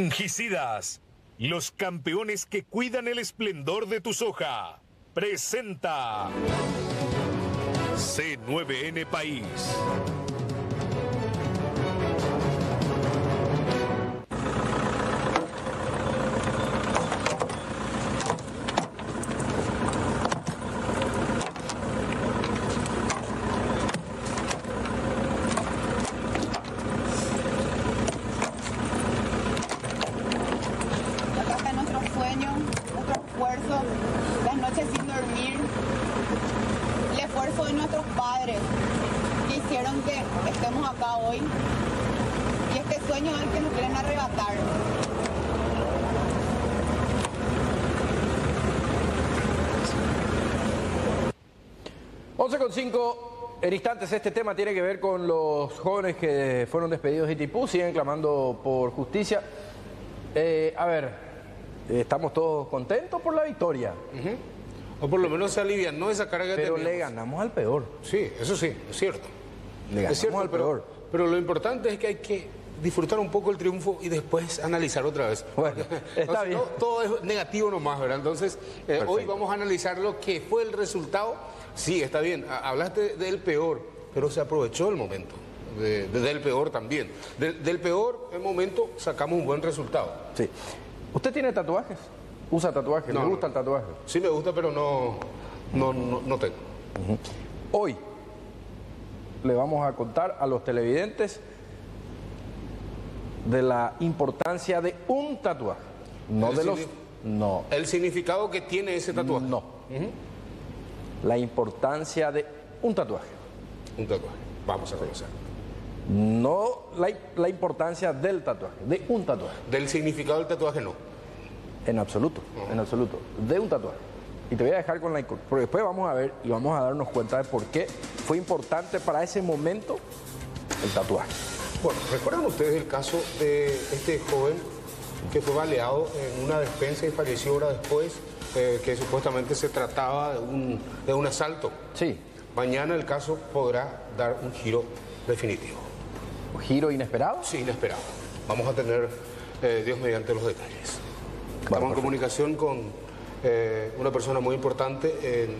Fungicidas, los campeones que cuidan el esplendor de tu soja. Presenta C9N País. Este tema tiene que ver con los jóvenes que fueron despedidos de Itipú, siguen clamando por justicia. Eh, a ver, estamos todos contentos por la victoria, O por lo menos se alivianó esa carga que pero le ganamos al peor. Sí, eso sí, es cierto. Le ganamos es cierto, al pero, peor. pero lo importante es que hay que disfrutar un poco el triunfo y después analizar otra vez. Bueno, está bien. no, todo es negativo nomás, ¿verdad? Entonces, eh, hoy vamos a analizar lo que fue el resultado. Sí, está bien, ha- hablaste del peor, pero se aprovechó el momento. de- de- del peor también. De- del peor momento sacamos un buen resultado. Sí. ¿Usted tiene tatuajes? ¿Usa tatuajes? No, ¿Le gusta el tatuaje? Sí me gusta, pero no, no, no, no tengo. Hoy le vamos a contar a los televidentes de la importancia de un tatuaje. No El de los... No, El significado que tiene ese tatuaje. no. La importancia de un tatuaje. Un tatuaje. Vamos a conocer. No la, la importancia del tatuaje, de un tatuaje. Del significado del tatuaje no. En absoluto, en absoluto. De un tatuaje. Y te voy a dejar con la... Porque después vamos a ver y vamos a darnos cuenta de por qué fue importante para ese momento el tatuaje. Bueno, ¿recuerdan ustedes el caso de este joven que fue baleado en una despensa y falleció horas después, eh, que supuestamente se trataba de un, de un asalto? Sí, Mañana el caso podrá dar un giro definitivo. giro inesperado. Sí, inesperado. Vamos a tener, eh, Dios mediante, los detalles. Estamos en perfecto. comunicación con eh, una persona muy importante en,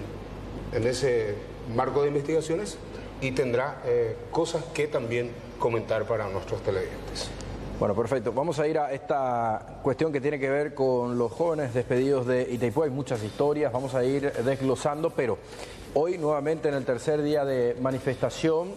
en ese marco de investigaciones y tendrá eh, cosas que también comentar para nuestros televidentes. Bueno, perfecto. Vamos a ir a esta cuestión que tiene que ver con los jóvenes despedidos de Itaipú. Hay muchas historias, vamos a ir desglosando, pero hoy nuevamente en el tercer día de manifestación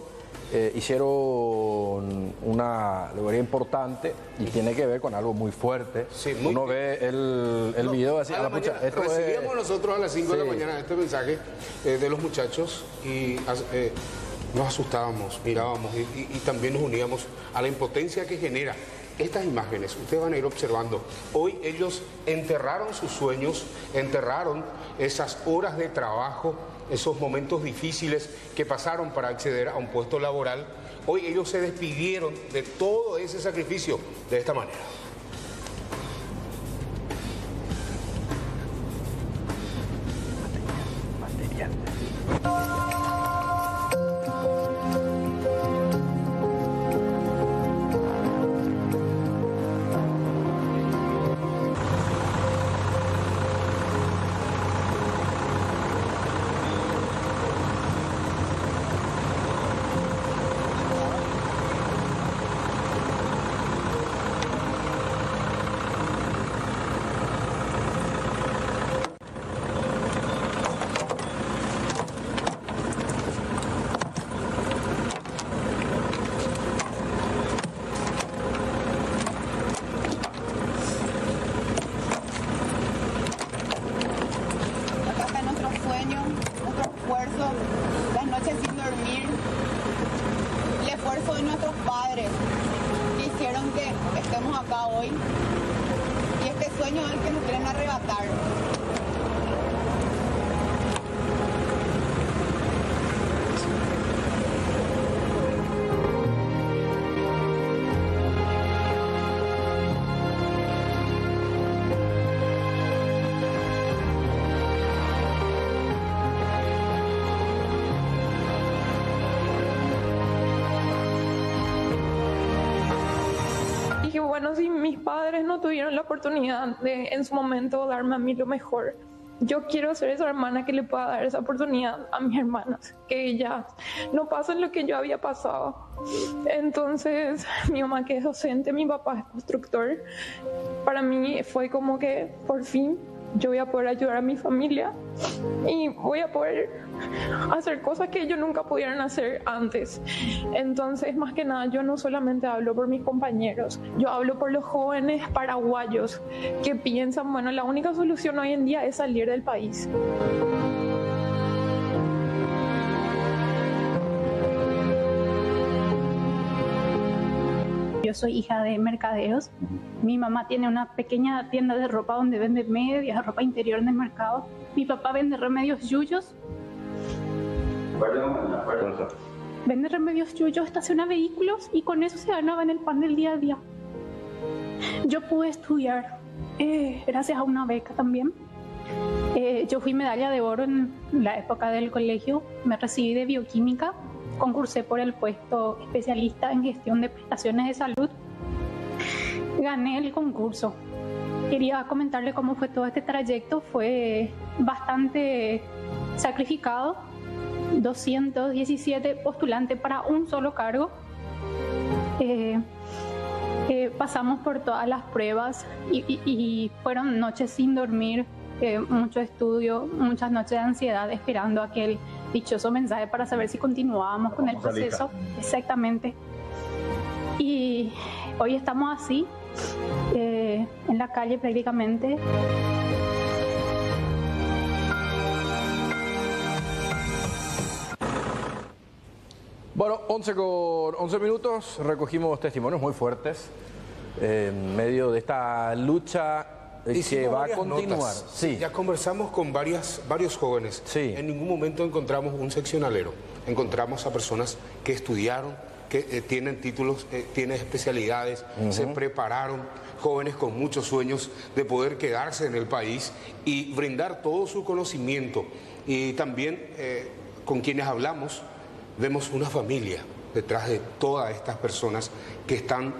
eh, hicieron una alegoría importante y tiene que ver con algo muy fuerte. Sí, muy Uno ve el, el video así, A la pucha, mañana, es- recibíamos nosotros a las 5 de la mañana este mensaje eh, de los muchachos y eh, nos asustábamos, mirábamos y, y- y también nos uníamos a la impotencia que genera estas imágenes. Ustedes van a ir observando. Hoy ellos enterraron sus sueños, enterraron esas horas de trabajo, esos momentos difíciles que pasaron para acceder a un puesto laboral. Hoy ellos se despidieron de todo ese sacrificio de esta manera. Bueno, si mis padres no tuvieron la oportunidad de en su momento darme a mí lo mejor. Yo quiero ser esa hermana que le pueda dar esa oportunidad a mis hermanas, que ellas no pasen lo que yo había pasado. Entonces, mi mamá que es docente, mi papá es constructor, para mí fue como que por fin yo voy a poder ayudar a mi familia y voy a poder hacer cosas que ellos nunca pudieron hacer antes. Entonces, más que nada, yo no solamente hablo por mis compañeros, yo hablo por los jóvenes paraguayos que piensan, bueno, la única solución hoy en día es salir del país. Yo soy hija de mercaderos. Mi mamá tiene una pequeña tienda de ropa donde vende medias, ropa interior en el mercado. Mi papá vende remedios yuyos. Vende remedios yuyos, estaciona vehículos y con eso se ganaba en el pan del día a día. Yo pude estudiar eh, gracias a una beca también. Eh, yo fui medalla de oro en la época del colegio. Me recibí de bioquímica concursé por el puesto especialista en gestión de prestaciones de salud. Gané el concurso. Quería comentarle cómo fue todo este trayecto. Fue bastante sacrificado. 217 postulantes para un solo cargo. Eh, eh, pasamos por todas las pruebas y, fueron noches sin dormir, eh, mucho estudio, muchas noches de ansiedad esperando a que el dichoso mensaje para saber si continuábamos con el proceso. Exactamente. Y hoy estamos así, eh, en la calle prácticamente. Bueno, 11 con 11 minutos, recogimos testimonios muy fuertes en medio de esta lucha que va a continuar. Sí. Ya conversamos con varias, varios jóvenes. Sí. En ningún momento encontramos un seccionalero. Encontramos a personas que estudiaron, que eh, tienen títulos, eh, tienen especialidades, se prepararon, jóvenes con muchos sueños de poder quedarse en el país y brindar todo su conocimiento. Y también eh, con quienes hablamos, vemos una familia detrás de todas estas personas que están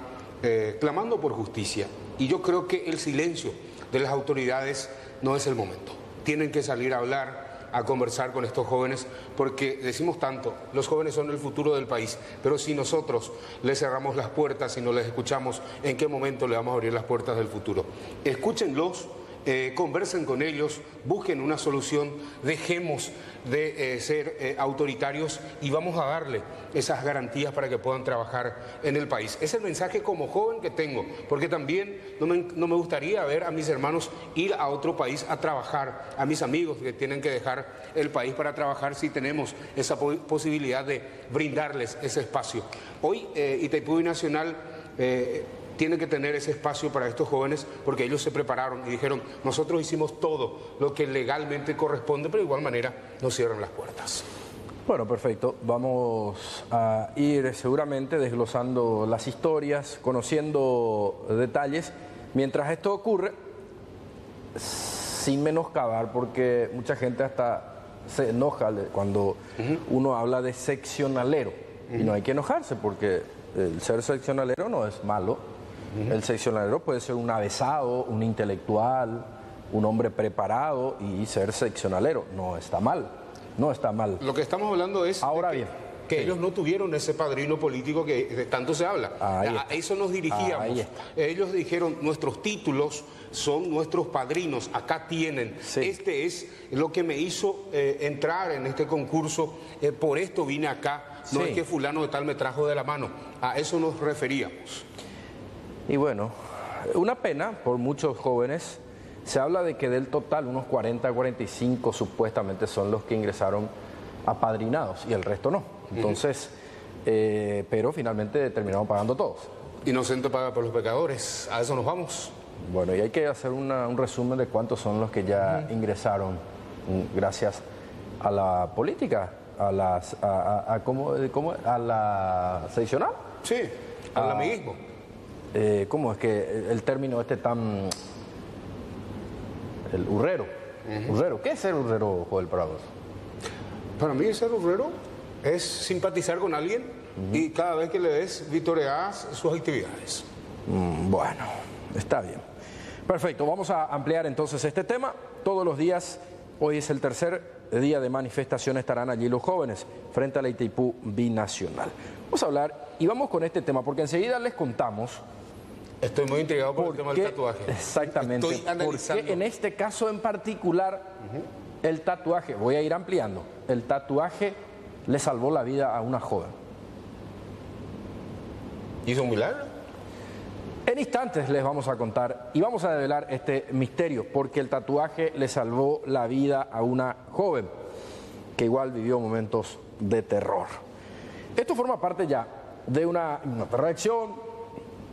clamando por justicia. Y yo creo que el silencio de las autoridades no es el momento. Tienen que salir a hablar, a conversar con estos jóvenes, porque decimos tanto, los jóvenes son el futuro del país, pero si nosotros les cerramos las puertas y no les escuchamos, ¿en qué momento le vamos a abrir las puertas del futuro? Escúchenlos eh, conversen con ellos, busquen una solución, dejemos de eh, ser eh, autoritarios y vamos a darle esas garantías para que puedan trabajar en el país. Es el mensaje como joven que tengo, porque también no me, gustaría ver a mis hermanos ir a otro país a trabajar, a mis amigos que tienen que dejar el país para trabajar si tenemos esa posibilidad de brindarles ese espacio. Hoy Itaipú Nacional tiene que tener ese espacio para estos jóvenes porque ellos se prepararon y dijeron, nosotros hicimos todo lo que legalmente corresponde, pero de igual manera nos cierran las puertas. Bueno, perfecto. Vamos a ir seguramente desglosando las historias, conociendo detalles. Mientras esto ocurre, sin menoscabar, porque mucha gente hasta se enoja cuando uno habla de seccionalero. Y no hay que enojarse porque el ser seccionalero no es malo el seccionalero puede ser un avesado, un intelectual, un hombre preparado y ser seccionalero. No está mal, no está mal. Lo que estamos hablando es... Ahora bien que ellos no tuvieron ese padrino político que tanto se habla. a eso nos dirigíamos. Ellos dijeron, nuestros títulos son nuestros padrinos, acá tienen. Este es lo que me hizo eh, entrar en este concurso, eh, por esto vine acá, no es que fulano de tal me trajo de la mano, a eso nos referíamos. Y bueno, una pena por muchos jóvenes. Se habla de que del total unos 40, 45 supuestamente son los que ingresaron apadrinados y el resto no. Entonces, eh, pero finalmente terminaron pagando todos. Inocente paga por los pecadores, a eso nos vamos. Bueno, y hay que hacer un resumen de cuántos son los que ya ingresaron mm, gracias a la política, a las a, a, la seccional. Sí, al amiguismo. Eh, ¿cómo es que el término este tan... el urrero? urrero. ¿Qué es ser urrero, Joel Prados? Para mí ser urrero es simpatizar con alguien y cada vez que le ves victorias sus actividades. Mm, bueno, está bien. Perfecto, vamos a ampliar entonces este tema. Todos los días, hoy es el tercer día de manifestación, estarán allí los jóvenes frente a la Itaipú Binacional. Vamos a hablar y vamos con este tema, porque enseguida les contamos Estoy muy intrigado por, el tema qué- del tatuaje. Exactamente. Estoy analizando. Porque en este caso en particular, el tatuaje, voy a ir ampliando, el tatuaje le salvó la vida a una joven. ¿Hizo un milagro? En instantes les vamos a contar y vamos a develar este misterio, porque el tatuaje le salvó la vida a una joven que igual vivió momentos de terror. Esto forma parte ya de una, una reacción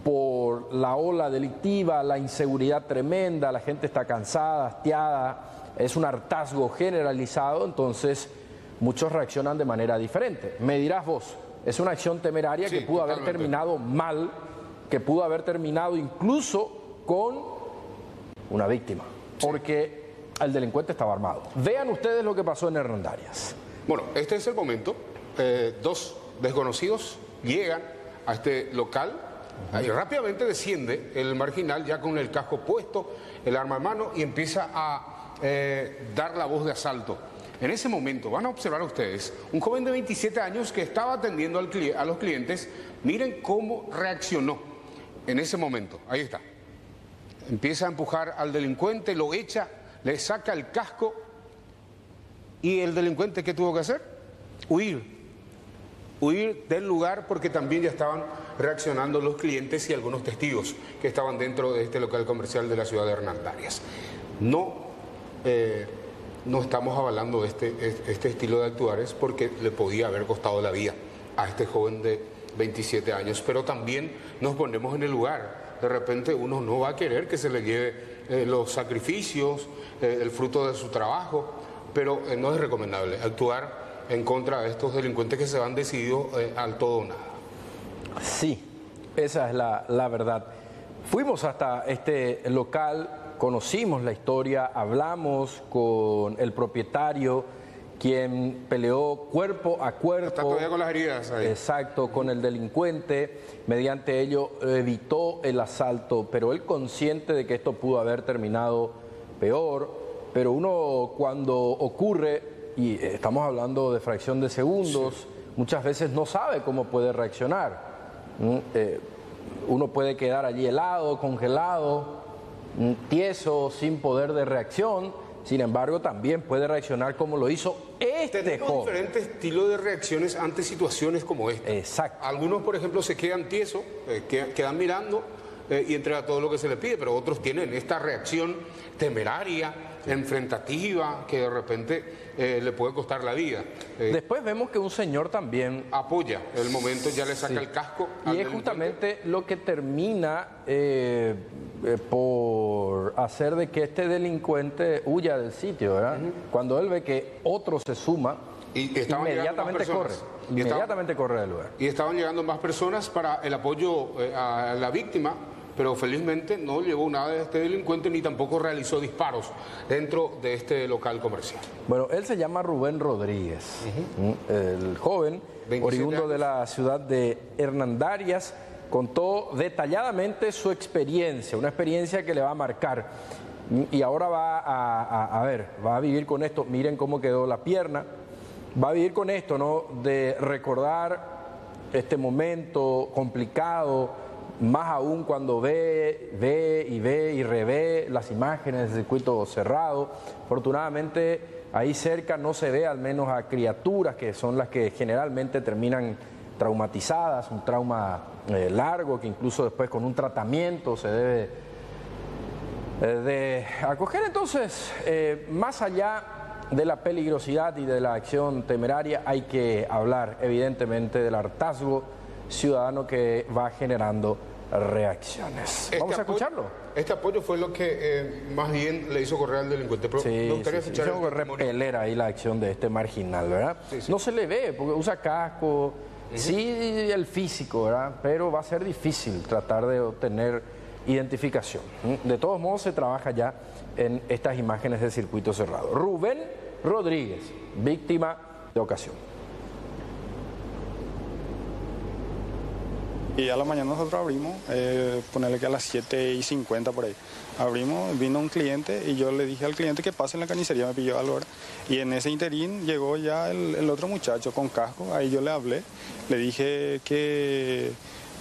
por la ola delictiva, la inseguridad tremenda, la gente está cansada, hastiada, es un hartazgo generalizado, entonces muchos reaccionan de manera diferente. Me dirás vos, es una acción temeraria Sí, que pudo haber terminado mal, que pudo haber terminado incluso con una víctima, porque el delincuente estaba armado. Vean ustedes lo que pasó en Hernandarias. Bueno, este es el momento. Eh, dos desconocidos llegan a este local y rápidamente desciende el marginal ya con el casco puesto, el arma en mano y empieza a eh, dar la voz de asalto. En ese momento van a observar ustedes un joven de 27 años que estaba atendiendo a los clientes. Miren cómo reaccionó en ese momento. Ahí está. Empieza a empujar al delincuente, lo echa, le saca el casco ¿Y el delincuente qué tuvo que hacer? Huir. Huir del lugar porque también ya estaban reaccionando los clientes y algunos testigos que estaban dentro de este local comercial de la ciudad de Hernandarias. No, eh, no estamos avalando este, este estilo de actuar es porque le podía haber costado la vida a este joven de 27 años, pero también nos ponemos en el lugar. De repente uno no va a querer que se le lleve eh, los sacrificios, eh, el fruto de su trabajo, pero eh, no es recomendable actuar en contra de estos delincuentes que se van decididos eh, al todo o nada. Sí, esa es la, la verdad. Fuimos hasta este local, conocimos la historia, hablamos con el propietario, quien peleó cuerpo a cuerpo. Está todavía con las heridas ahí. Exacto, con el delincuente, mediante ello evitó el asalto, pero él consciente de que esto pudo haber terminado peor, pero uno cuando ocurre, y estamos hablando de fracción de segundos, muchas veces no sabe cómo puede reaccionar. Eh, uno puede quedar allí helado, congelado, tieso, sin poder de reacción, sin embargo también puede reaccionar como lo hizo este Tenemos joven. diferentes estilos de reacciones ante situaciones como esta. Exacto. Algunos, por ejemplo, se quedan tiesos, eh, que- quedan mirando eh, y entrega todo lo que se les pide, pero otros tienen esta reacción temeraria, enfrentativa, que de repente eh, le puede costar la vida. Eh, Después vemos que un señor también, apoya el momento, ya le saca Sí. el casco. y es justamente lo que termina eh, eh, por hacer de que este delincuente huya del sitio, ¿verdad? Cuando él ve que otro se suma, Y inmediatamente corre, personas. Y estaban- inmediatamente corre del lugar. Y estaban llegando más personas para el apoyo a la víctima, pero felizmente no llevó nada de este delincuente ni tampoco realizó disparos dentro de este local comercial. Bueno, él se llama Rubén Rodríguez, el joven, 27 oriundo de la ciudad de Hernandarias, contó detalladamente su experiencia, una experiencia que le va a marcar. Y ahora va a, a- a ver, va a vivir con esto, miren cómo quedó la pierna, va a vivir con esto, ¿no? De recordar este momento complicado, más aún cuando ve, ve y ve y revé las imágenes del circuito cerrado. Afortunadamente ahí cerca no se ve al menos a criaturas que son las que generalmente terminan traumatizadas, un trauma eh, largo que incluso después con un tratamiento se debe eh, de acoger entonces, eh, más allá de la peligrosidad y de la acción temeraria, hay que hablar evidentemente del hartazgo ciudadano que va generando reacciones. Este Vamos a apoyo- escucharlo. Este apoyo fue lo que eh, más bien le hizo correr al delincuente. Pero Sí, me sí, gustaría sí, testimonio. repeler ahí la acción de este marginal, ¿verdad? Sí, sí. No se le ve, porque usa casco, sí el físico, ¿verdad? Pero va a ser difícil tratar de obtener identificación. ¿m? De todos modos, se trabaja ya en estas imágenes de circuito cerrado. Rubén Rodríguez, víctima de ocasión. Y a la mañana nosotros abrimos, eh, ponerle que a las 7 y 50 por ahí. Abrimos, vino un cliente y yo le dije al cliente que pase en la carnicería, me pidió algo. Y en ese interín llegó ya el, el otro muchacho con casco, ahí yo le hablé, le dije que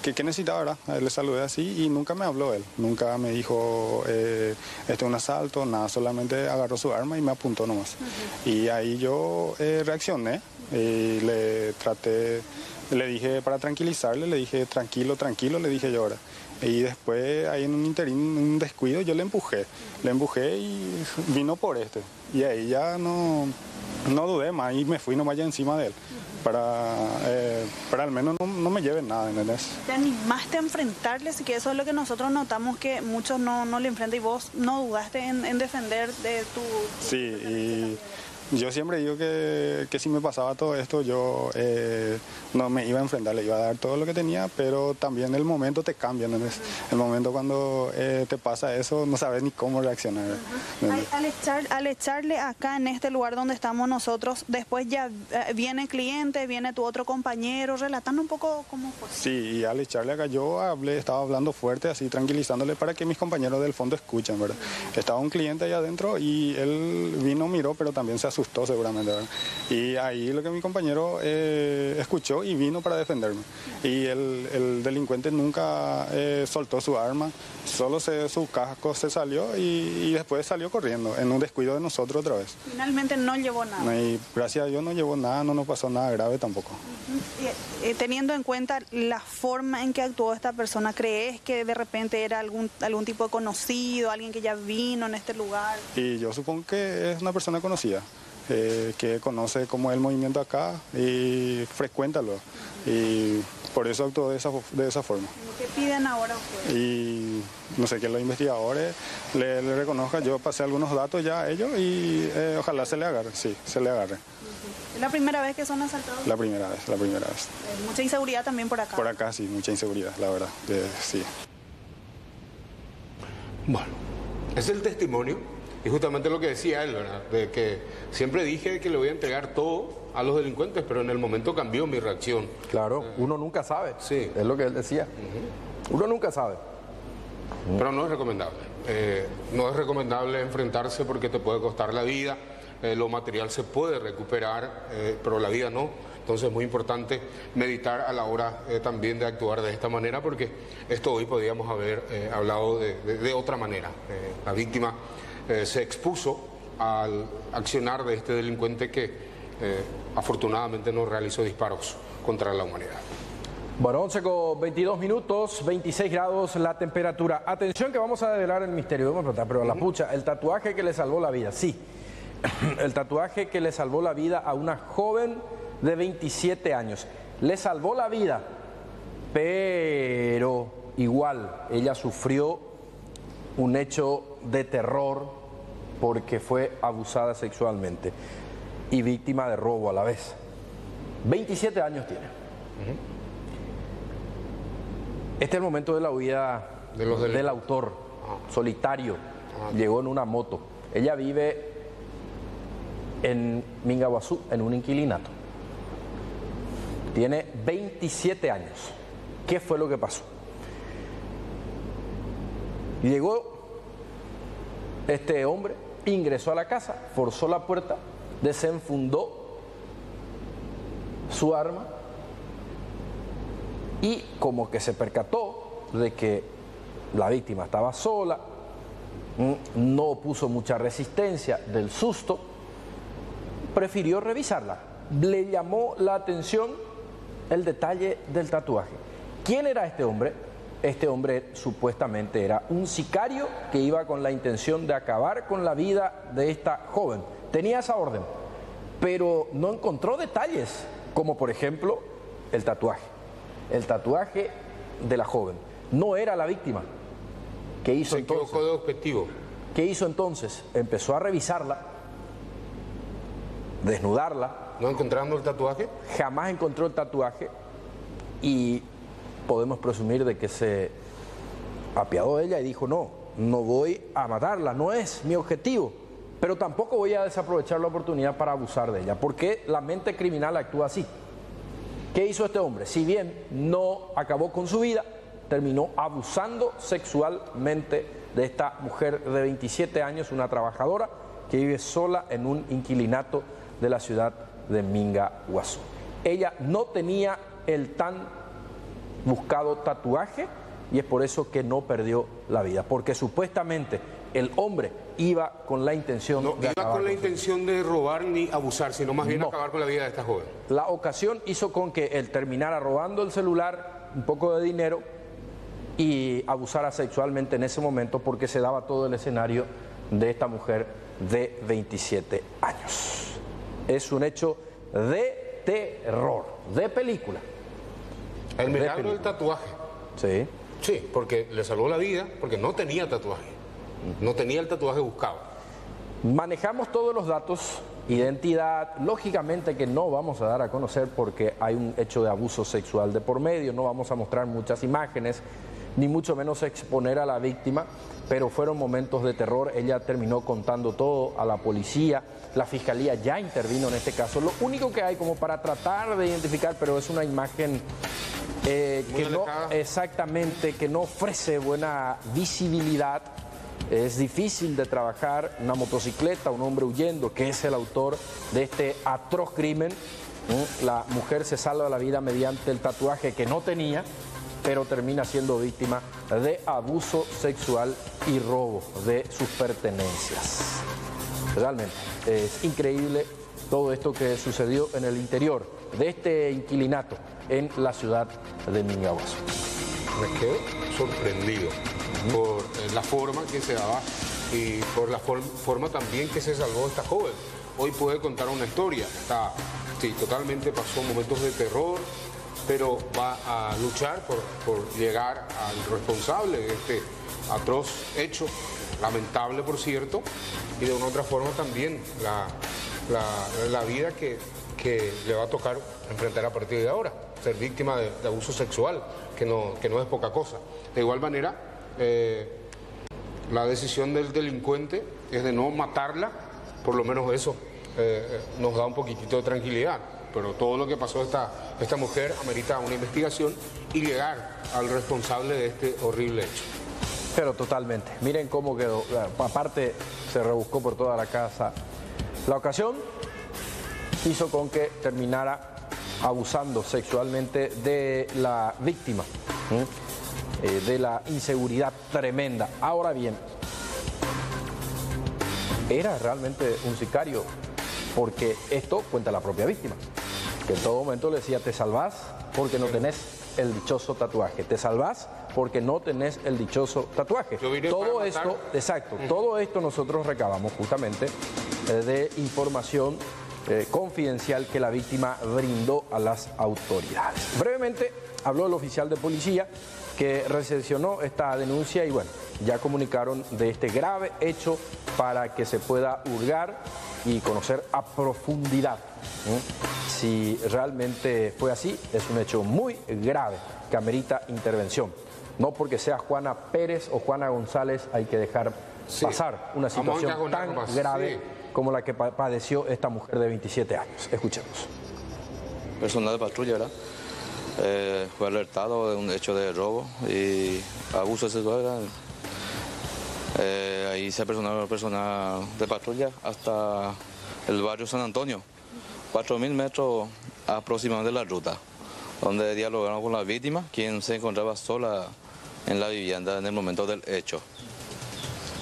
que qué necesitaba, ¿verdad? Le saludé así y nunca me habló él, nunca me dijo, eh, este es un asalto, nada, solamente agarró su arma y me apuntó nomás. Y ahí yo eh, reaccioné y le traté, le dije para tranquilizarle, le dije tranquilo, tranquilo, le dije yo ahora. Y después ahí en un interín, un descuido, yo le empujé, le empujé y vino por este. Y ahí ya no, no dudé más y me fui nomás ya encima de él para, eh, para al menos no, no, me lleven nada, ¿entendés? ¿Te animaste a enfrentarles? Y que eso es lo que nosotros notamos que muchos no, no le enfrentan y vos no dudaste en, en defender de tu... Sí, y yo siempre digo que, que, si me pasaba todo esto, yo eh, no me iba a enfrentar, le iba a dar todo lo que tenía, pero también el momento te cambia, ¿no? El momento cuando eh, te pasa eso, no sabes ni cómo reaccionar. al, al, echar, al, echarle acá en este lugar donde estamos nosotros, después ya eh, viene el cliente, viene tu otro compañero, relatando un poco cómo fue. Sí, y al echarle acá yo hablé, estaba hablando fuerte, así tranquilizándole para que mis compañeros del fondo escuchen, ¿verdad? Estaba un cliente ahí adentro y él vino, miró, pero también se asustó asustó seguramente. ¿verdad? Y ahí lo que mi compañero eh, escuchó y vino para defenderme. Y el, el delincuente nunca eh, soltó su arma, solo se, su casco se salió y, y, después salió corriendo, en un descuido de nosotros otra vez. Finalmente no llevó nada. Y gracias a Dios no llevó nada, no nos pasó nada grave tampoco. Uh -huh. y, eh, teniendo en cuenta la forma en que actuó esta persona, ¿crees que de repente era algún, algún tipo de conocido, alguien que ya vino en este lugar? Y yo supongo que es una persona conocida. Eh, que conoce cómo es el movimiento acá y frecuéntalo. Y por eso actuó de esa, de esa forma. ¿Qué piden ahora ustedes? Y no sé, que los investigadores le, le reconozcan. Yo pasé algunos datos ya a ellos y eh, ojalá se le agarre, sí, se le agarre. ¿Es la primera vez que son asaltados? La primera vez, la primera vez. Eh, mucha inseguridad también por acá. Por acá sí, mucha inseguridad, la verdad, sí. Bueno, es el testimonio y justamente lo que decía él, ¿verdad? De que siempre dije que le voy a entregar todo a los delincuentes, pero en el momento cambió mi reacción. Claro, uno nunca sabe. Sí. Es lo que él decía. Uh -huh. Uno nunca sabe. Pero no es recomendable. Eh, no es recomendable enfrentarse porque te puede costar la vida. Eh, lo material se puede recuperar, eh, pero la vida no. Entonces es muy importante meditar a la hora eh, también de actuar de esta manera porque esto hoy podríamos haber hablado de, de, de, otra manera. La víctima se expuso al accionar de este delincuente que afortunadamente no realizó disparos contra la humanidad. Bueno, 11 con 22 minutos, 26 grados la temperatura. Atención que vamos a develar el misterio, pero la pucha, el tatuaje que le salvó la vida, sí. El tatuaje que le salvó la vida a una joven de 27 años. Le salvó la vida, pero igual ella sufrió un hecho de terror porque fue abusada sexualmente y víctima de robo a la vez. 27 años tiene. Uh -huh. Este es el momento de la huida de los del... del autor, ah. solitario. Ah. Llegó en una moto. Ella vive en Mingaguazú, en un inquilinato. Tiene 27 años. ¿Qué fue lo que pasó? Llegó este hombre, ingresó a la casa, forzó la puerta, desenfundó su arma y como que se percató de que la víctima estaba sola, no puso mucha resistencia del susto, prefirió revisarla. Le llamó la atención el detalle del tatuaje. ¿Quién era este hombre? Este hombre supuestamente era un sicario que iba con la intención de acabar con la vida de esta joven. Tenía esa orden, pero no encontró detalles, como por ejemplo el tatuaje. El tatuaje de la joven. No era la víctima. ¿Qué hizo Se entonces? de objetivo. ¿Qué hizo entonces? Empezó a revisarla, desnudarla. ¿No encontrando el tatuaje? Jamás encontró el tatuaje y podemos presumir de que se apiadó de ella y dijo, no, no voy a matarla, no es mi objetivo, pero tampoco voy a desaprovechar la oportunidad para abusar de ella, porque la mente criminal actúa así. ¿Qué hizo este hombre? Si bien no acabó con su vida, terminó abusando sexualmente de esta mujer de 27 años, una trabajadora que vive sola en un inquilinato de la ciudad de Minga, Guazú. Ella no tenía el tan buscado tatuaje y es por eso que no perdió la vida, porque supuestamente el hombre iba con la intención No de iba acabar con la con intención de robar ni abusar, sino más bien No. acabar con la vida de esta joven. La ocasión hizo con que él terminara robando el celular, un poco de dinero y abusara sexualmente en ese momento porque se daba todo el escenario de esta mujer de 27 años. Es un hecho de terror, de película. El milagro del tatuaje. Sí. Sí, porque le salvó la vida, porque no tenía tatuaje. No tenía el tatuaje buscado. Manejamos todos los datos, identidad, lógicamente que no vamos a dar a conocer porque hay un hecho de abuso sexual de por medio, no vamos a mostrar muchas imágenes, ni mucho menos exponer a la víctima, pero fueron momentos de terror, ella terminó contando todo a la policía, la fiscalía ya intervino en este caso, lo único que hay como para tratar de identificar, pero es una imagen eh, que no exactamente, que no ofrece buena visibilidad. Es difícil de trabajar una motocicleta, un hombre huyendo, que es el autor de este atroz crimen. ¿Mm? La mujer se salva la vida mediante el tatuaje que no tenía, pero termina siendo víctima de abuso sexual y robo de sus pertenencias. Realmente es increíble todo esto que sucedió en el interior de este inquilinato en la ciudad de Mingaguazo. Me quedo sorprendido por eh, la forma que se daba y por la for- forma también que se salvó esta joven. Hoy puede contar una historia. Está, sí, totalmente pasó momentos de terror, pero va a luchar por, llegar al responsable de este atroz hecho, lamentable por cierto, y de una u otra forma también la, la- vida que, que le va a tocar enfrentar a partir de ahora, ser víctima de, de abuso sexual, que no, que no es poca cosa. De igual manera, eh, la decisión del delincuente es de no matarla, por lo menos eso eh, eh, nos da un poquitito de tranquilidad. Pero todo lo que pasó esta, esta mujer amerita una investigación y llegar al responsable de este horrible hecho. Pero totalmente. Miren cómo quedó. Aparte, se rebuscó por toda la casa. La ocasión hizo con que terminara abusando sexualmente de la víctima. Eh, de la inseguridad tremenda. Ahora bien, era realmente un sicario, porque esto cuenta la propia víctima, que en todo momento le decía, te salvás porque no tenés el dichoso tatuaje, te salvás porque no tenés el dichoso tatuaje. Todo esto, exacto, todo esto nosotros recabamos justamente eh, de información eh, confidencial que la víctima brindó a las autoridades. Brevemente habló el oficial de policía que recepcionó esta denuncia y bueno, ya comunicaron de este grave hecho para que se pueda hurgar y conocer a profundidad ¿eh? Si realmente fue así. Es un hecho muy grave que amerita intervención. No porque sea Juana Pérez o Juana González hay que dejar Sí. pasar una situación tan grave sí. como la que pa- padeció esta mujer de 27 años. Escuchemos. personal de patrulla, ¿verdad? Eh, fue alertado de un hecho de robo y abuso sexual. ¿verdad? Eh, ahí se apersonó personal de patrulla hasta el barrio San Antonio, 4.000 metros aproximadamente de la ruta, donde dialogaron con la víctima, quien se encontraba sola en la vivienda en el momento del hecho.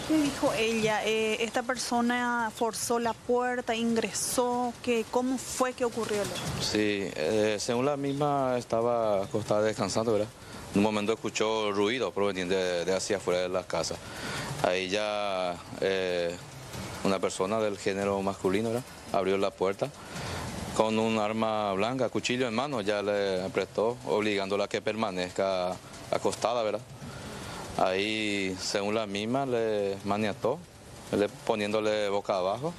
¿Qué dijo ella? Eh, ¿Esta persona forzó la puerta, ingresó? ¿Qué, ¿Cómo fue que ocurrió? Sí, eh, según la misma estaba acostada descansando, ¿verdad? En un momento escuchó ruido proveniente de, de hacia afuera de la casa. Ahí ya eh, una persona del género masculino, ¿verdad? Abrió la puerta con un arma blanca, cuchillo en mano, ya le prestó, obligándola a que permanezca acostada, ¿verdad? Ahí, según la misma, le maniató, le- poniéndole boca abajo,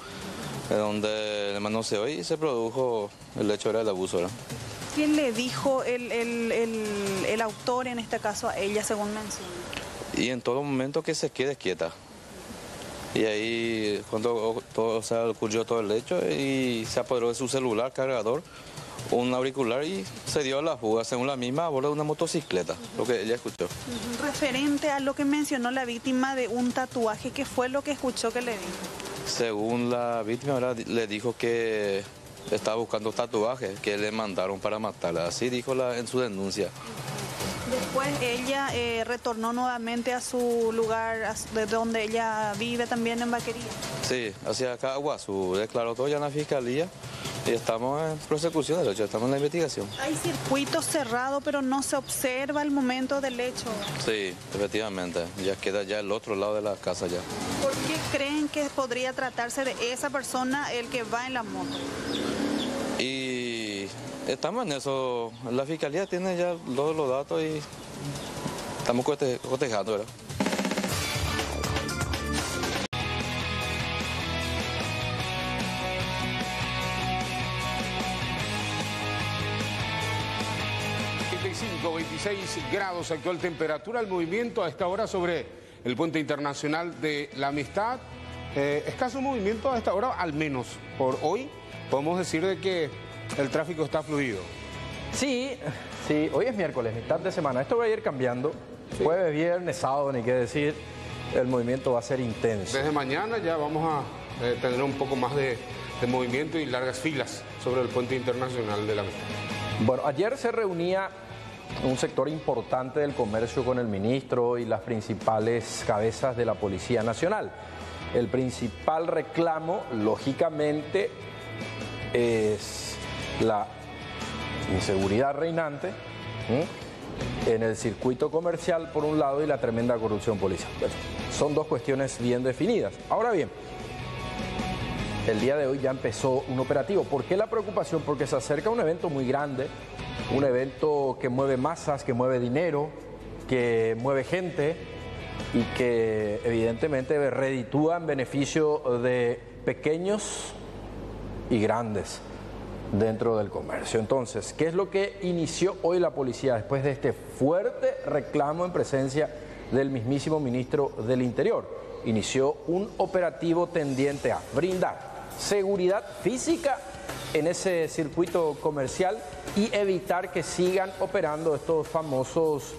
donde le manoseó y se produjo el hecho del abuso, ¿verdad? ¿Qué le dijo el, el- el- el autor, en este caso a ella, según menciona? Y en todo momento que se quede quieta. Y ahí, cuando todo, o sea, ocurrió todo el hecho, y se apoderó de su celular, cargador, un auricular y se dio la fuga, según la misma, a bordo de una motocicleta, lo que ella escuchó. Referente a lo que mencionó la víctima de un tatuaje, ¿qué fue lo que escuchó que le dijo? Según la víctima, ¿verdad? le dijo que estaba buscando tatuajes que le mandaron para matarla. Así dijo la, en su denuncia. Después ella eh, retornó nuevamente a su lugar de donde ella vive también en Vaquería. Sí, hacia acá Aguazú. Declaró todo ya en la fiscalía y estamos en persecución del hecho, estamos en la investigación. Hay circuito cerrado, pero no se observa el momento del hecho. Sí, efectivamente. Ya queda ya el otro lado de la casa ya. ¿Por qué creen que podría tratarse de esa persona el que va en la moto? Estamos en eso. La fiscalía tiene ya todos los datos y estamos cote- cotejando, ¿verdad? ...25, 26 grados actual temperatura. El movimiento a esta hora sobre el puente internacional de la amistad. Eh, escaso movimiento a esta hora, al menos por hoy. Podemos decir de que el tráfico está fluido. Sí, sí, hoy es miércoles, mitad de semana. Esto va a ir cambiando. Jueves, viernes, sábado, ni qué decir. El movimiento va a ser intenso. Desde mañana ya vamos a eh, tener un poco más de, de movimiento y largas filas sobre el puente internacional de la amistad. Bueno, ayer se reunía un sector importante del comercio con el ministro y las principales cabezas de la Policía Nacional. El principal reclamo, lógicamente, es la inseguridad reinante en el circuito comercial por un lado y la tremenda corrupción policial. Bueno, son dos cuestiones bien definidas. Ahora bien, el día de hoy ya empezó un operativo. ¿Por qué la preocupación? Porque se acerca un evento muy grande, un evento que mueve masas, que mueve dinero, que mueve gente y que evidentemente reditúa en beneficio de pequeños y grandes dentro del comercio. Entonces, ¿qué es lo que inició hoy la policía después de este fuerte reclamo en presencia del mismísimo ministro del Interior? Inició un operativo tendiente a brindar seguridad física en ese circuito comercial y evitar que sigan operando estos famosos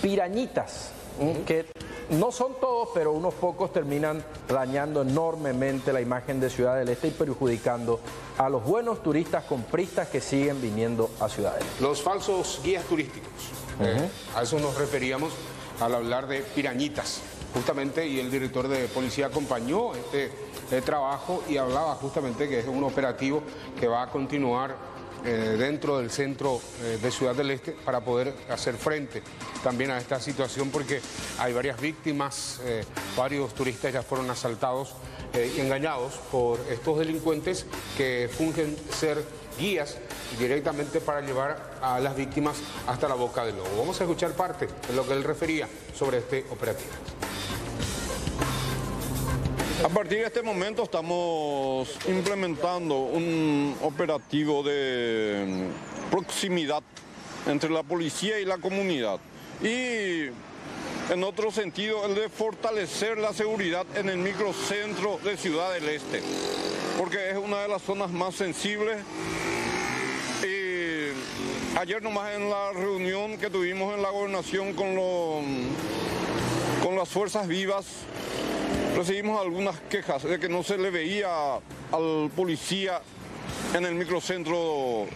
pirañitas, que no son todos, pero unos pocos terminan dañando enormemente la imagen de Ciudad del Este y perjudicando a los buenos turistas compristas que siguen viniendo a Ciudad del Este. Los falsos guías turísticos. Eh, a eso nos referíamos al hablar de pirañitas, justamente, y el director de policía acompañó este eh, trabajo y hablaba justamente que es un operativo que va a continuar eh, dentro del centro eh, de Ciudad del Este para poder hacer frente también a esta situación porque hay varias víctimas, eh, varios turistas ya fueron asaltados y engañados por estos delincuentes que fungen ser guías directamente para llevar a las víctimas hasta la boca del lobo. Vamos a escuchar parte de lo que él refería sobre este operativo. A partir de este momento estamos implementando un operativo de mm, proximidad entre la policía y la comunidad. Y en otro sentido, el de fortalecer la seguridad en el microcentro de Ciudad del Este, porque es una de las zonas más sensibles. Y ayer nomás en la reunión que tuvimos en la gobernación con, los, con las fuerzas vivas, recibimos algunas quejas de que no se le veía al policía en el microcentro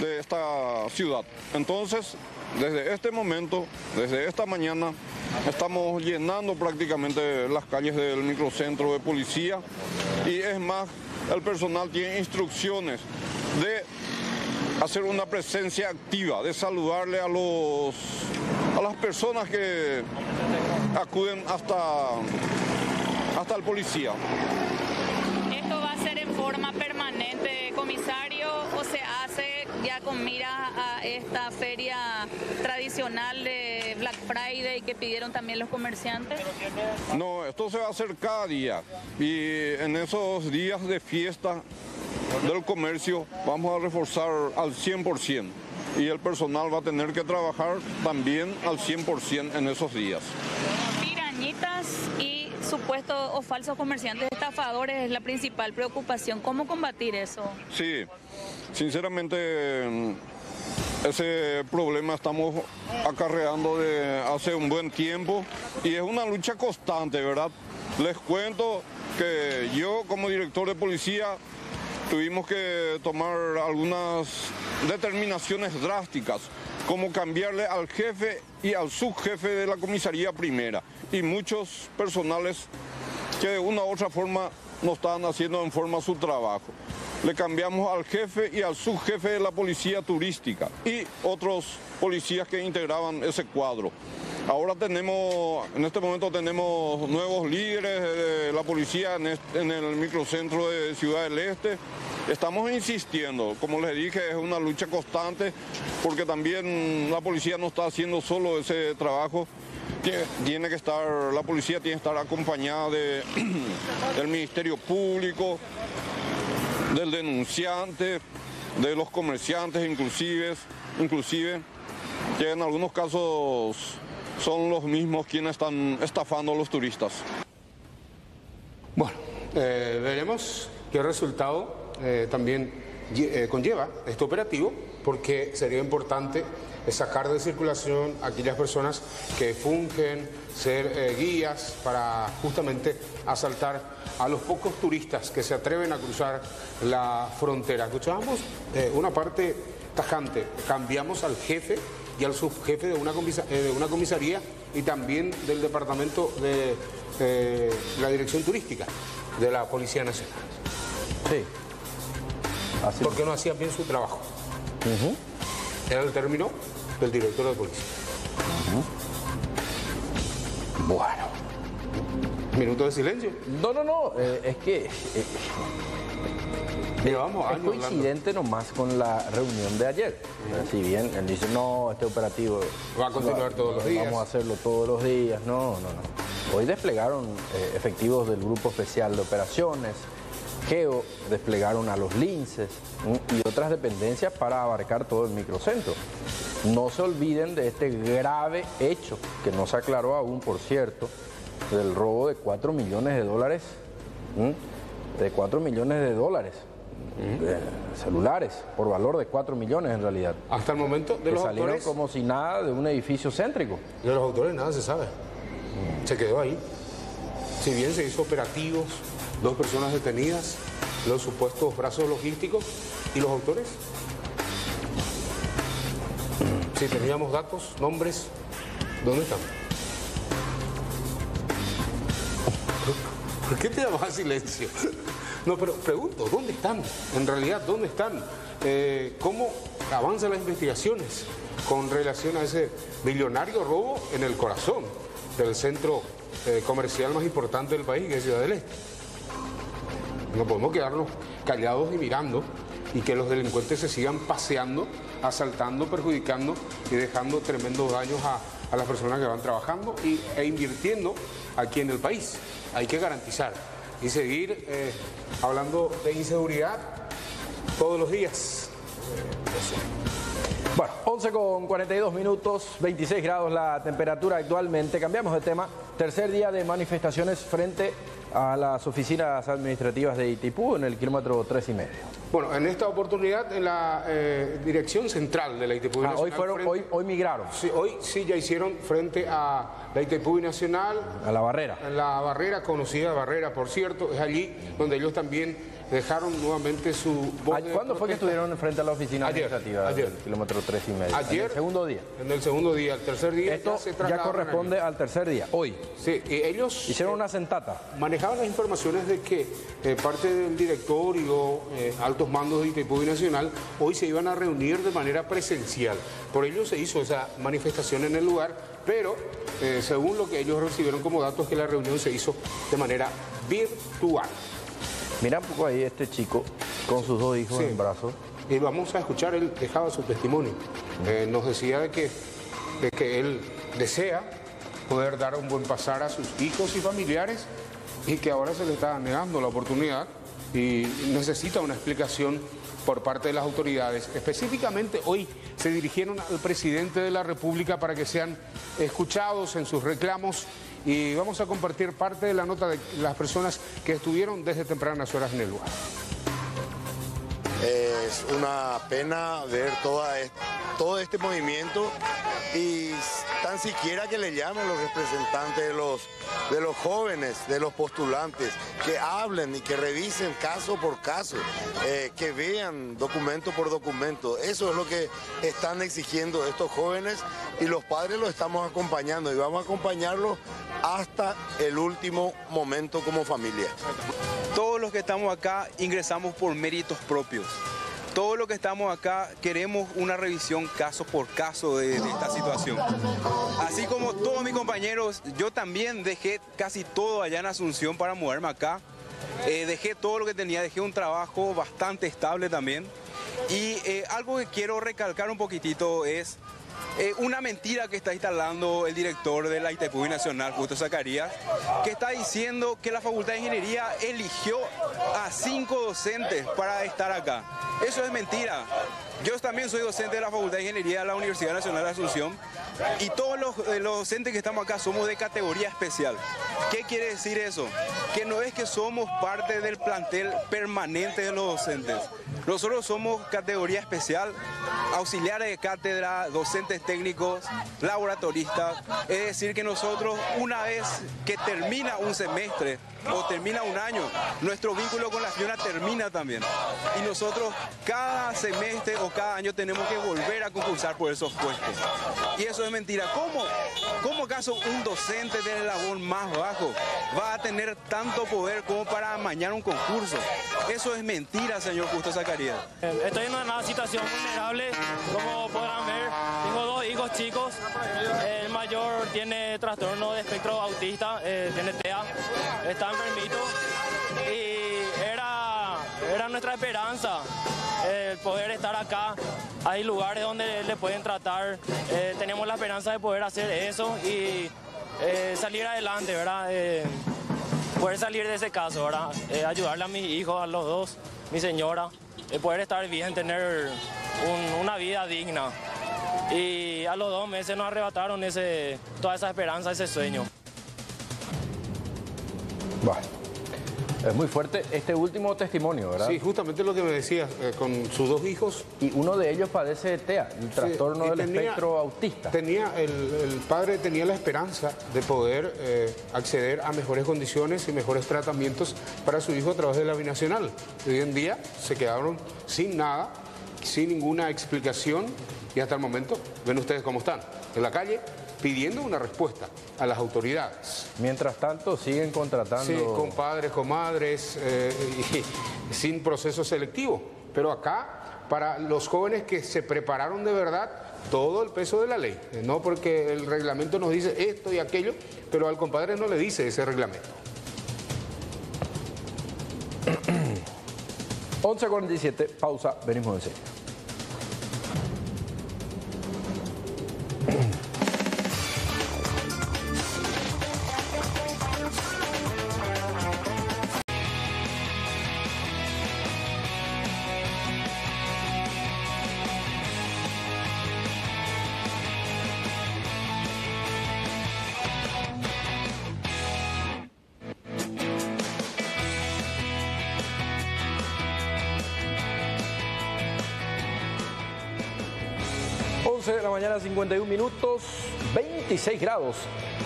de esta ciudad. Entonces, desde este momento, desde esta mañana, estamos llenando prácticamente las calles del microcentro de policía y es más, el personal tiene instrucciones de hacer una presencia activa, de saludarle a los a las personas que acuden hasta hasta el policía. ¿Esto va a ser en forma permanente, comisario, o se hace ya con mira a esta feria tradicional de Black Friday que pidieron también los comerciantes? No, esto se va a hacer cada día y en esos días de fiesta del comercio vamos a reforzar al 100% y el personal va a tener que trabajar también al 100% en esos días. Y supuestos o falsos comerciantes estafadores es la principal preocupación. ¿Cómo combatir eso? Sí, sinceramente ese problema estamos acarreando de hace un buen tiempo y es una lucha constante, ¿verdad? Les cuento que yo como director de policía tuvimos que tomar algunas determinaciones drásticas, como cambiarle al jefe y al subjefe de la comisaría primera y muchos personales que de una u otra forma no estaban haciendo en forma su trabajo. Le cambiamos al jefe y al subjefe de la policía turística y otros policías que integraban ese cuadro. Ahora tenemos, en este momento tenemos nuevos líderes de la policía en, el microcentro de Ciudad del Este. Estamos insistiendo, como les dije, es una lucha constante porque también la policía no está haciendo solo ese trabajo, tiene que estar, la policía tiene que estar acompañada de, del Ministerio Público, del denunciante, de los comerciantes inclusive, inclusive, que en algunos casos son los mismos quienes están estafando a los turistas. Bueno, eh, veremos qué resultado eh, también eh, conlleva este operativo, porque sería importante sacar de circulación a aquellas personas que fungen ser guías para justamente asaltar a los pocos turistas que se atreven a cruzar la frontera. Escuchábamos una parte tajante, cambiamos al jefe y al subjefe de una, de una comisaría y también del departamento de la dirección turística de la Policía Nacional. Sí. Porque no hacían bien su trabajo. Era el término del director de policía. Bueno. Minuto de silencio. No, no, no. eh, es que. eh, Llevamos es años coincidente nomás con la reunión de ayer. Si bien él dice, no, este operativo Va a continuar todos los días. Vamos a hacerlo todos los días. No, no, no. Hoy desplegaron eh, efectivos del Grupo Especial de Operaciones, GEO, desplegaron a los linces y otras dependencias para abarcar todo el microcentro. No se olviden de este grave hecho, que no se aclaró aún, por cierto, del robo de 4 millones de dólares, de 4 millones de dólares, de celulares, por valor de 4 millones en realidad. Hasta el momento de que los salieron autores, como si nada de un edificio céntrico. de los autores nada se sabe. Se quedó ahí. Si bien se hizo operativos, dos personas detenidas, los supuestos brazos logísticos y los autores. Si teníamos datos, nombres, ¿dónde están? ¿Por qué te llamas a silencio? No, pero pregunto, ¿dónde están? En realidad, ¿dónde están? Eh, ¿Cómo avanzan las investigaciones con relación a ese millonario robo en el corazón del centro eh, comercial más importante del país, que es Ciudad del Este? No podemos quedarnos callados y mirando y que los delincuentes se sigan paseando, asaltando, perjudicando y dejando tremendos daños a, a las personas que van trabajando y, e invirtiendo aquí en el país. Hay que garantizar y seguir eh, hablando de inseguridad todos los días. Bueno, 11 con 42 minutos, 26 grados la temperatura actualmente. Cambiamos de tema. Tercer día de manifestaciones frente a las oficinas administrativas de Itipú en el kilómetro 3 y medio. Bueno, en esta oportunidad en la eh, dirección central de la ITPU Ah, hoy, fueron, frente- hoy, hoy migraron Sí, hoy sí ya hicieron frente a la ITPU Nacional, a la barrera. en la barrera, conocida barrera, por cierto, es allí donde ellos también dejaron nuevamente su voz ¿Cuándo fue que estuvieron frente a la oficina Ayer, administrativa ayer. kilómetro 3 y medio? En Ayer. el segundo día. En el segundo día, el tercer día Esto se ya trasladaron corresponde al tercer día, hoy. Sí, y ellos Hicieron una sentata. manejaban las informaciones de que eh, parte del directorio, eh, altos mandos de ITPU Nacional, hoy se iban a reunir de manera presencial. Por ello se hizo esa manifestación en el lugar, pero eh, según lo que ellos recibieron como datos, que la reunión se hizo de manera virtual. Mira un poco ahí este chico con sus dos hijos Sí. en brazos. Y vamos a escuchar, él dejaba su testimonio. Eh, nos decía de que, de que él desea poder dar un buen pasar a sus hijos y familiares y que ahora se le está negando la oportunidad y necesita una explicación por parte de las autoridades. Específicamente hoy se dirigieron al presidente de la República para que sean escuchados en sus reclamos y vamos a compartir parte de la nota de las personas que estuvieron desde tempranas horas en el lugar. Es una pena ver todo este movimiento y tan siquiera que le llamen los representantes de los, de los jóvenes, de los postulantes, que hablen y que revisen caso por caso, eh, que vean documento por documento. Eso es lo que están exigiendo estos jóvenes y los padres los estamos acompañando y vamos a acompañarlos hasta el último momento como familia. Todos los que estamos acá ingresamos por méritos propios. Todos los que estamos acá queremos una revisión caso por caso de, esta situación. Así como todos mis compañeros, yo también dejé casi todo allá en Asunción para moverme acá. Eh, dejé todo lo que tenía, dejé un trabajo bastante estable también. Y eh, algo que quiero recalcar un poquitito es eh, una mentira que está instalando el director de la ITPUI Nacional, Justo Zacarías, que está diciendo que la Facultad de Ingeniería eligió a cinco docentes para estar acá. Eso es mentira. Yo también soy docente de la Facultad de Ingeniería de la Universidad Nacional de Asunción y todos los, eh, los, docentes que estamos acá somos de categoría especial. ¿Qué quiere decir eso? Que no es que somos parte del plantel permanente de los docentes. Nosotros somos categoría especial, auxiliares de cátedra, docentes técnicos, laboratoristas. Es decir, que nosotros una vez que termina un semestre o termina un año, nuestro vínculo con la Fiona termina también. Y nosotros cada semestre o cada año tenemos que volver a concursar por esos puestos. Y eso es mentira. ¿Cómo, cómo acaso un docente del eslabón más bajo va a tener tanto poder como para amañar un concurso? Eso es mentira, señor Justo Zacarías. Estoy en una situación vulnerable, como podrán ver. Chicos. El mayor tiene trastorno de espectro autista, eh, tiene TEA. Está enfermito. Y era, era nuestra esperanza el poder estar acá. Hay lugares donde le pueden tratar. Eh, tenemos la esperanza de poder hacer eso y eh, salir adelante, ¿verdad? poder salir de ese caso, ¿verdad? ayudarle a mis hijos, a los dos, mi señora, poder estar bien, tener una vida digna. Y a los dos meses nos arrebataron ese, toda esa esperanza, ese sueño. Es muy fuerte este último testimonio, ¿verdad? Sí, justamente lo que me decía, eh, con sus dos hijos. Y uno de ellos padece de TEA, el trastorno del espectro autista. Tenía, el, padre tenía la esperanza de poder eh, acceder a mejores condiciones y mejores tratamientos para su hijo a través de la binacional. Hoy en día se quedaron sin nada, sin ninguna explicación y hasta el momento, ven ustedes cómo están, en la calle, pidiendo una respuesta a las autoridades. Mientras tanto, siguen contratando... Sí, con padres, con madres, eh, sin proceso selectivo. Pero acá, para los jóvenes que se prepararon de verdad, todo el peso de la ley. No porque el reglamento nos dice esto y aquello, pero al compadre no le dice ese reglamento. 11.47, pausa, venimos de serio. 51 minutos, 26 grados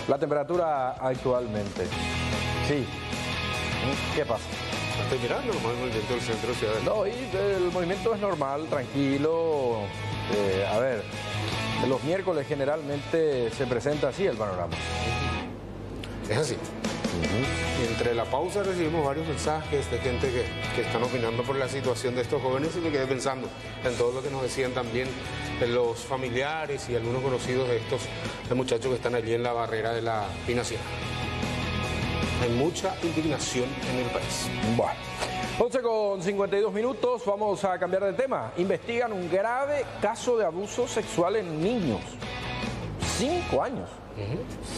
la temperatura actualmente. Sí. ¿Qué pasa? Estoy mirando nomás el movimiento del centro ciudad. No, y el movimiento es normal, tranquilo. Eh, a ver, los miércoles generalmente se presenta así el panorama. Es así. Entre la pausa recibimos varios mensajes de gente que, que, están opinando por la situación de estos jóvenes y me quedé pensando en todo lo que nos decían también los familiares y algunos conocidos de estos muchachos que están allí en la barrera de la Pinación. Hay mucha indignación en el país. Bueno. 11 con 52 minutos, vamos a cambiar de tema. Investigan un grave caso de abuso sexual en niños. Cinco años.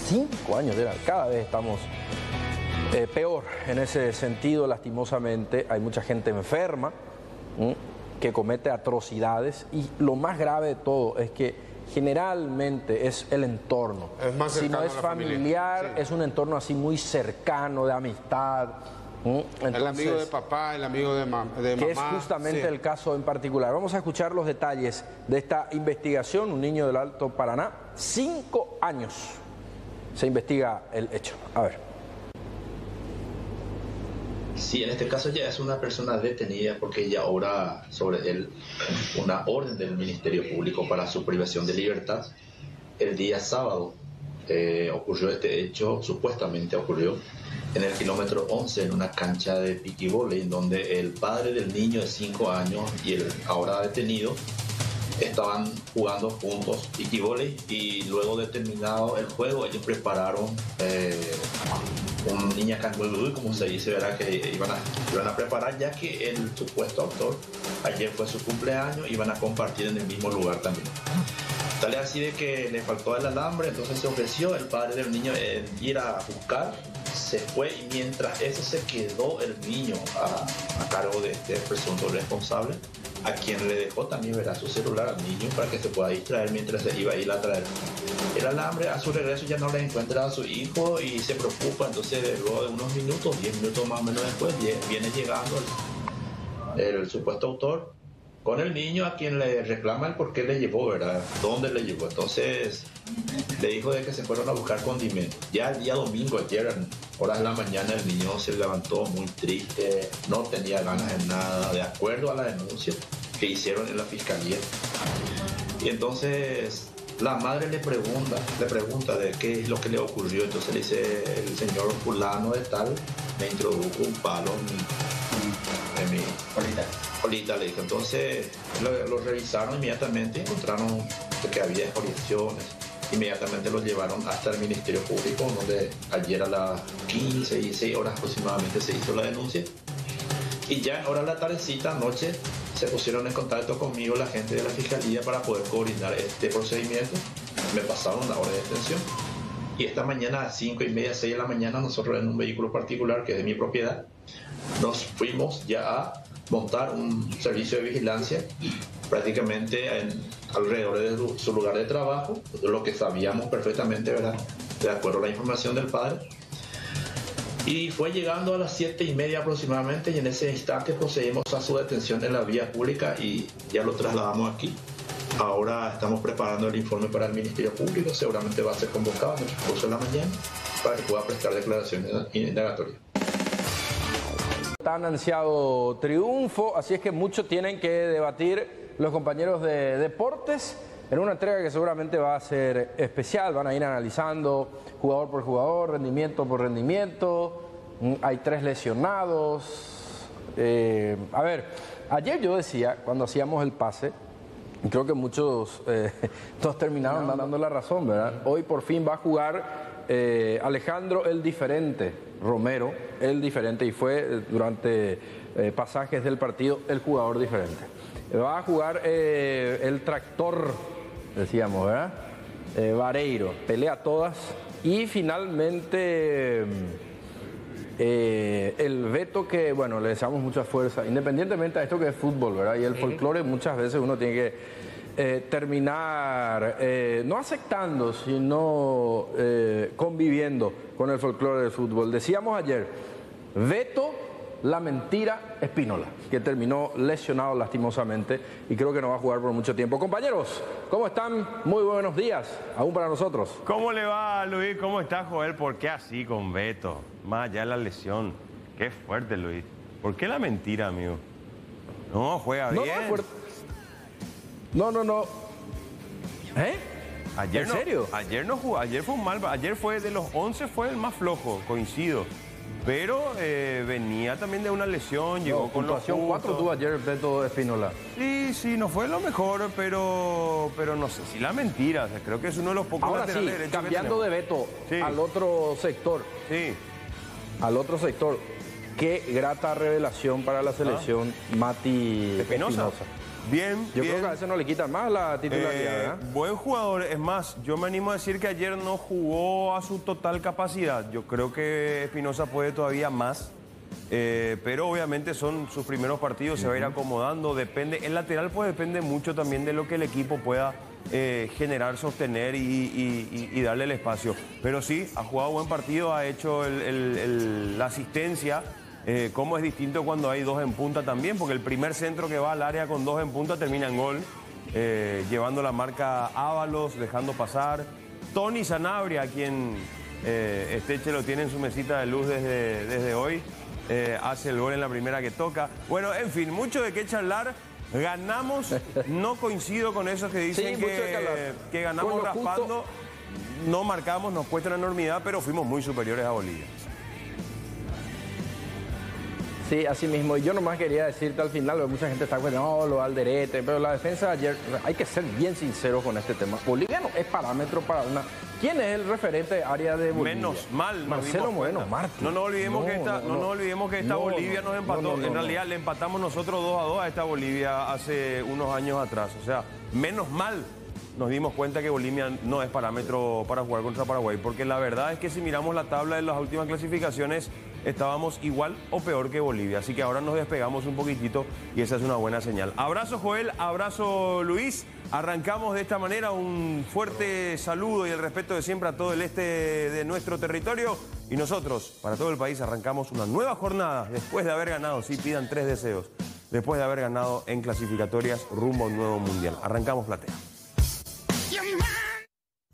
Cinco años, cada vez estamos eh, peor en ese sentido, lastimosamente. Hay mucha gente enferma que comete atrocidades y lo más grave de todo es que generalmente es el entorno. Es más si no es familiar, es un entorno así muy cercano, de amistad. el amigo de papá, el amigo de, ma- de que es mamá. justamente sí. el caso en particular. Vamos a escuchar los detalles de esta investigación. Un niño del Alto Paraná, cinco años. Se investiga el hecho. A ver. Sí, en este caso ya es una persona detenida porque ya obra sobre él una orden del Ministerio Público para su privación de libertad. El día sábado eh, ocurrió este hecho, supuestamente ocurrió en el kilómetro 11 en una cancha de piquibole en donde el padre del niño de 5 años y el ahora detenido estaban jugando juntos piquibole y luego de terminado el juego ellos prepararon eh, un niña canguelú, como se dice, ¿verdad? que iban a, iban a preparar ya que el supuesto autor ayer fue su cumpleaños iban a compartir en el mismo lugar también. Tal es así de que le faltó el alambre, entonces se ofreció el padre del niño en ir a buscar, se fue y mientras eso se quedó el niño a, a cargo de este presunto responsable, a quien le dejó también verá su celular al niño para que se pueda distraer mientras se iba a ir a traer el alambre. A su regreso ya no le encuentra a su hijo y se preocupa, entonces luego de unos minutos, 10 minutos más o menos después, vie- viene llegando el, el supuesto autor con el niño a quien le reclama el por qué le llevó, ¿verdad? ¿Dónde le llevó? Entonces le dijo de que se fueron a buscar condimentos. Ya el día domingo, ayer, horas de la mañana, el niño se levantó muy triste, no tenía ganas de nada, de acuerdo a la denuncia que hicieron en la fiscalía. Y entonces la madre le pregunta, le pregunta de qué es lo que le ocurrió. Entonces le dice el señor fulano de tal, me introdujo un palo en mi, en mi colita. le dijo. Entonces lo, lo revisaron inmediatamente, encontraron de que había expoliaciones. Inmediatamente lo llevaron hasta el Ministerio Público, donde ayer a las 15 y 6 horas aproximadamente se hizo la denuncia. Y ya en hora de la tardecita, anoche, se pusieron en contacto conmigo la gente de la Fiscalía para poder coordinar este procedimiento. Me pasaron la hora de detención. Y esta mañana a 5 y media, 6 de la mañana, nosotros en un vehículo particular que es de mi propiedad, nos fuimos ya a montar un servicio de vigilancia prácticamente en, alrededor de su- lugar de trabajo, lo que sabíamos perfectamente, ¿verdad? De acuerdo a la información del padre. Y fue llegando a las siete y media aproximadamente y en ese instante procedimos a su detención en la vía pública y ya lo trasladamos aquí. Ahora estamos preparando el informe para el Ministerio Público, seguramente va a ser convocado en el curso de la mañana para que pueda prestar declaraciones indagatorias. Tan ansiado triunfo, así es que mucho tienen que debatir los compañeros de deportes en una entrega que seguramente va a ser especial. Van a ir analizando jugador por jugador, rendimiento por rendimiento. Mm, Hay tres lesionados. Eh, a ver, ayer yo decía, cuando hacíamos el pase, creo que muchos eh, todos terminaron dando la razón, ¿verdad? Hoy por fin va a jugar eh, Alejandro el Diferente, Romero el Diferente, y fue eh, durante pasajes del partido el jugador diferente. Va a jugar eh, el tractor, decíamos, ¿verdad? Eh, Vareiro, pelea todas. Y finalmente eh, el veto que, bueno, le deseamos mucha fuerza, independientemente de esto que es fútbol, ¿verdad? Y el folclore muchas veces uno tiene que eh, terminar eh, no aceptando, sino eh, conviviendo con el folclore del fútbol. Decíamos ayer, veto la mentira Espínola, que terminó lesionado lastimosamente y creo que no va a jugar por mucho tiempo. Compañeros, ¿cómo están? Muy buenos días, aún para nosotros. ¿Cómo le va, Luis? ¿Cómo está, Joel? ¿Por qué así con Beto? Más allá de la lesión. Qué fuerte, Luis. ¿Por qué la mentira, amigo? No, juega bien. no, no, no. ¿Eh? Ayer ¿En no, serio? Ayer no jugó, ayer fue un mal, ayer fue de los 11 fue el más flojo, coincido. Pero eh, venía también de una lesión, llegó con los puntuación 4 puntos. tuvo ayer Beto Espínola. Sí, sí, no fue lo mejor, pero, pero no sé si la mentira. o sea, creo que es uno de los pocos Ahora sí, cambiando de. Beto al otro sector. Sí. Al otro sector. Qué grata revelación para la selección Mati Espinosa. Espinosa. Bien, Yo bien. creo que a veces no le quitan más la titularidad, Eh, buen jugador, es más, yo me animo a decir que ayer no jugó a su total capacidad. Yo creo que Espinosa puede todavía más, eh, pero obviamente son sus primeros partidos, se va a ir acomodando, depende. El lateral pues depende mucho también de lo que el equipo pueda eh, generar, sostener y, y- y- y darle el espacio. Pero sí, ha jugado buen partido, ha hecho el- el- el- la asistencia. Eh, cómo es distinto cuando hay dos en punta también, porque el primer centro que va al área con dos en punta termina en gol, eh, llevando la marca Ábalos, dejando pasar. Tony Sanabria, a quien eh, Esteche lo tiene en su mesita de luz desde, desde hoy, eh, hace el gol en la primera que toca. Bueno, en fin, mucho de qué charlar. Ganamos, no coincido con esos que dicen Sí, que, que ganamos lo justo- raspando. No marcamos, nos cuesta una enormidad, pero fuimos muy superiores a Bolivia. Sí, así mismo. Y yo nomás quería decirte al final, porque mucha gente está cuestionando no, lo de Alderete, pero la defensa de ayer, hay que ser bien sinceros con este tema. Bolivia no es parámetro para una. ¿Quién es el referente de área de Bolivia? Menos mal. Marcelo Moreno. Martín. No nos olvidemos No, que esta, no, no, nos olvidemos que esta Bolivia no, nos empató. en realidad le empatamos nosotros 2 a 2 a esta Bolivia hace unos años atrás. O sea, menos mal nos dimos cuenta que Bolivia no es parámetro para jugar contra Paraguay. Porque la verdad es que si miramos la tabla de las últimas clasificaciones, estábamos igual o peor que Bolivia. Así que ahora nos despegamos un poquitito y esa es una buena señal. Abrazo Joel, abrazo Luis. Arrancamos de esta manera un fuerte saludo y el respeto de siempre a todo el este de nuestro territorio. Y nosotros, para todo el país, arrancamos una nueva jornada después de haber ganado, sí, pidan tres deseos, después de haber ganado en clasificatorias rumbo a nuevo mundial. Arrancamos platea.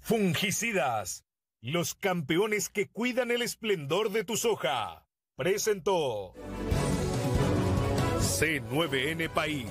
Fungicidas, los campeones que cuidan el esplendor de tu soja. Presentó C9N País.